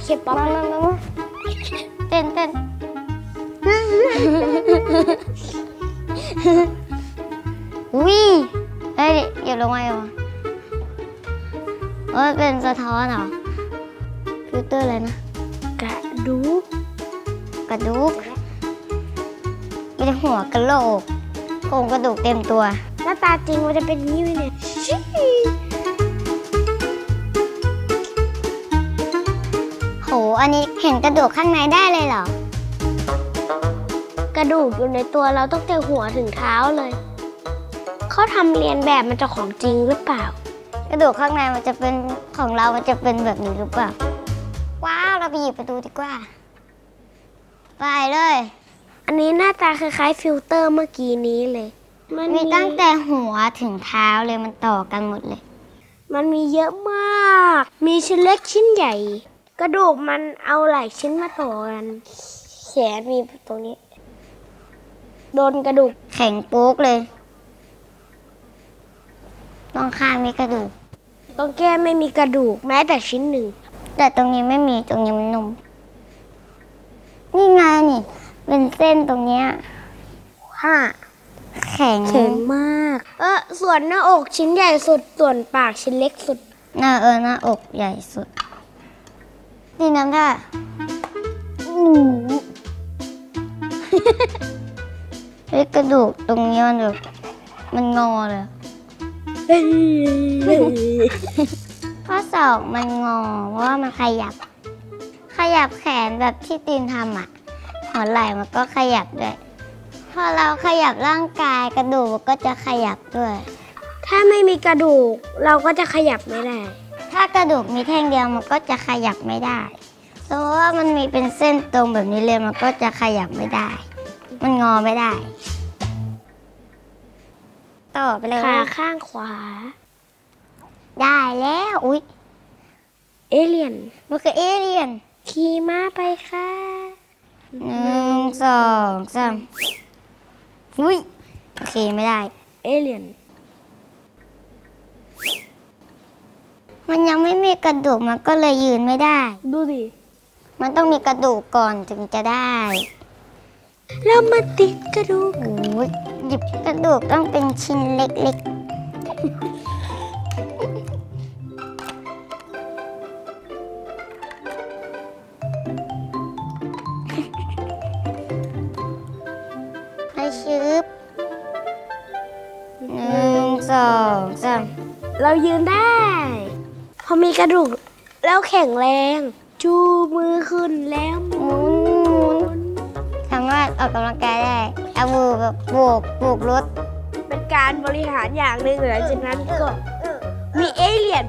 มื่อกี้อะไรเคป๊อปมามามามาเต้นเต้นวิเอ้ยเดี๋ยวลงมาอยู่เอ้ยเป็นสะท้อนเหรอฟิลเตอร์อะไรนะ กระดูก กระดูกมีแต่หัวกระโหลกโครงกระดูกเต็มตัว หน้าตาจริงมันจะเป็นอย่างนี้ไหมเนี่ย โห อันนี้เห็นกระดูกข้างในได้เลยเหรอ กระดูกอยู่ในตัวเราตั้งแต่หัวถึงเท้าเลย เขาทำเรียนแบบมันจะของจริงหรือเปล่า กระดูกข้างในมันจะเป็นของเรา มันจะเป็นแบบนี้หรือเปล่า ว้าว เราไปหยิบประตูดีกว่า ไปเลย อันนี้หน้าตาคล้ายๆฟิลเตอร์เมื่อกี้นี้เลย มันมีตั้งแต่หัวถึงเท้าเลย มันต่อกันหมดเลย มันมีเยอะมาก มีชิ้นเล็กชิ้นใหญ่ กระดูกมันเอาหลายชิ้นมาต่อกันแขนมีตรงนี้ โดนกระดูกแข็งโป๊กเลย ต้องข้างมีกระดูกตรงแก้มไม่มีกระดูกแม้แต่ชิ้นหนึ่ง แต่ตรงนี้ไม่มีตรงนี้มันนุ่มนี่ไงนี่ เป็นเส้นตรงเนี้ยห้าแข็งเข็งมาก เออส่วนหน้าอกชิ้นใหญ่สุด ส่วนปากชิ้นเล็กสุด หน้าเออหน้าอกใหญ่สุด นี่น้ำท่าอู้เฮ้ยกระดูกตรงนี้มันแบบมันงอเลยข้อศอกมันงอเพราะว่ามันขยับ ขยับแขนแบบที่ตีนทำอะหัวไหล่มันก็ขยับด้วย พอเราขยับร่างกายกระดูกมันก็จะขยับด้วย ถ้าไม่มีกระดูกเราก็จะขยับไม่ได้ ถ้ากระดูกมีแท่งเดียวมันก็จะขยับไม่ได้เพราะว่ามันมีเป็นเส้นตรงแบบนี้เลยมันก็จะขยับไม่ได้ มันงอไม่ได้ ต่อไปเลยขาข้างขวา ได้แล้วอุ๊ยเอเลียนมันคือเอเลี่ยนขี่ม้าไปค่ะหนึ่งสองสามอุ้ยโอเคไม่ได้ เอเลียน มันยังไม่มีกระดูกมันก็เลยยืนไม่ได้ ดูดิ มันต้องมีกระดูกก่อนถึงจะได้ เรามาติดกระดูกโอ้ยหยิบกระดูกต้องเป็นชิ้นเล็กๆให้ชืบหนึ่งสองสามเรายืนได้พ อมีกระดูกแล้วแข็งแรง จูมือขึ้นแล้วหหมุมุนหมุนสามารถออกกำลังกายได้เอามือแบบโบกโบกรถ เป็นการบริหารอย่างหนึ่งหลังจากนั้นก็มีเอเลียน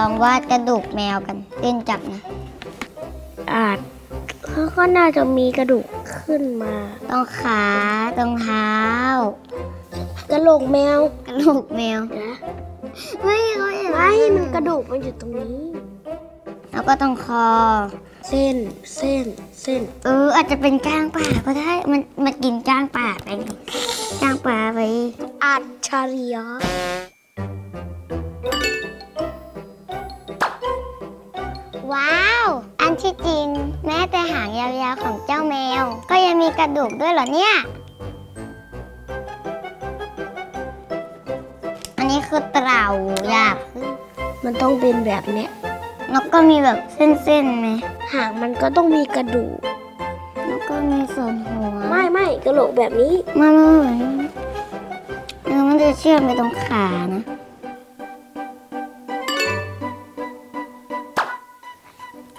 ลองวาดกระดูกแมวกันเล่นจับนะ อาจเขาก็น่าจะมีกระดูกขึ้นมา ตรงขาตรงเท้ากระโหลกแมวกระดูกแมวนะไม่เขาอย่างไอ้มันกระดูกมันอยู่ตรงนี้ แล้วก็ตรงคอ เส้นเส้นเส้น เอออาจจะเป็นก้างป่าก็ได้มันมันกินก้างป่า นนี้คือเต่าอยากมันต้องเป็นแบบเนี้ยแล้วก็มีแบบเส้นๆไหมหางมันก็ต้องมีกระดูกแล้วก็มีส่วนหัว ไม่ไม่กระโหลกแบบนี้ไมันไม่เหมือนเออมันจะเชื่อมไปตรงขานะอ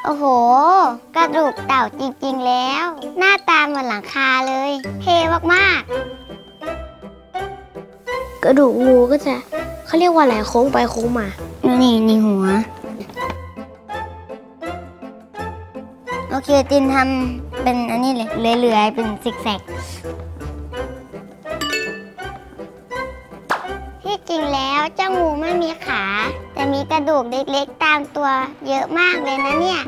โอ้โห กระดูกเต่าจริงๆแล้ว หน้าตาเหมือนหลังคาเลยเท่มากกระดูกงูก็จะ เขาเรียกว่าอะไรโค้งไปโค้งมา นี่นี่หัว โอเคตินทำเป็นอันนี้เลยเลื้อยๆเป็นซิกแซกที่จริงแล้วเจ้างูไม่มีขา แต่มีกระดูกเล็กๆตามตัวเยอะมากเลยนะเนี่ย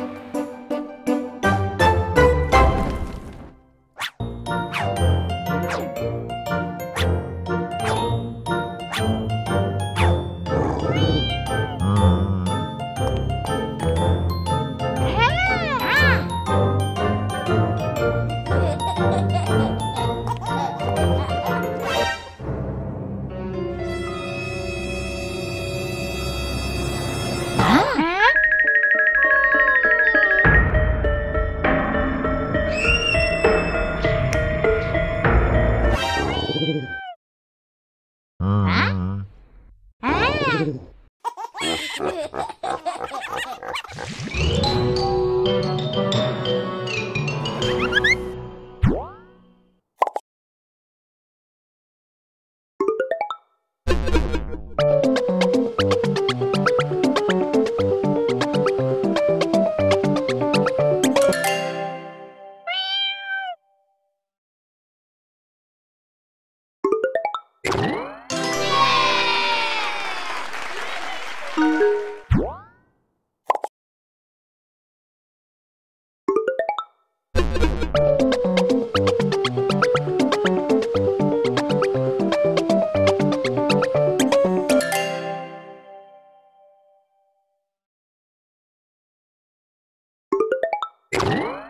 Ha ha ห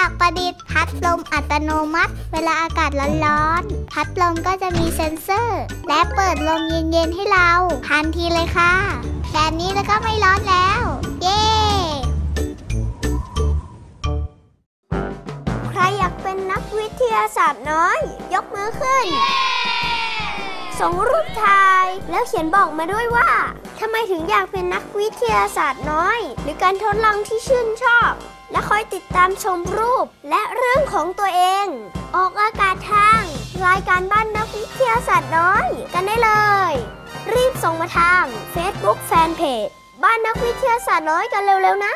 อยากประดิษฐ์พัดลมอัตโนมัติ เวลาอากาศร้อนๆ พัดลมก็จะมีเซ็นเซอร์ และเปิดลมเย็นๆให้เราทันทีเลยค่ะ แบบนี้แล้วก็ไม่ร้อนแล้ว เย้ใครอยากเป็นนักวิทยาศาสตร์น้อย ยกมือขึ้น ส่งรูปถ่าย แล้วเขียนบอกมาด้วยว่าทำไมถึงอยากเป็นนักวิทยาศาสตร์น้อย หรือการทดลองที่ชื่นชอบ และคอยติดตามชมรูปและเรื่องของตัวเอง ออกอากาศทาง รายการบ้านนักวิทยาศาสตร์น้อยกันได้เลย รีบส่งมาทาง Facebook Fanpage บ้านนักวิทยาศาสตร์น้อยกันเร็วๆนะ